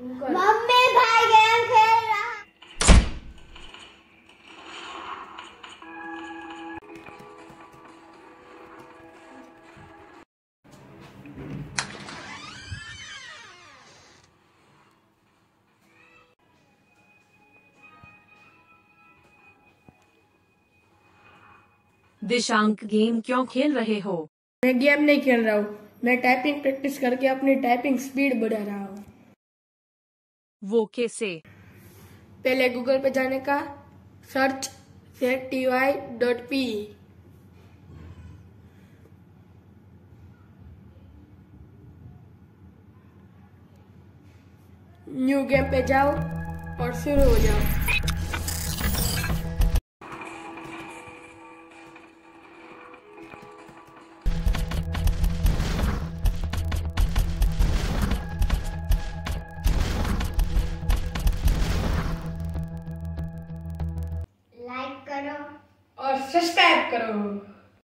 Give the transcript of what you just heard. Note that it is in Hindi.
मम्मी भाई गेम खेल रहा दिशांक गेम क्यों खेल रहे हो? मैं गेम नहीं खेल रहा हूँ। मैं टाइपिंग प्रैक्टिस करके अपनी टाइपिंग स्पीड बढ़ा रहा हूँ। वो कैसे? पहले गूगल पे जाने का search set T Y dot P new game पे जाओ और शुरू हो जाओ। करो और सब्सक्राइब करो।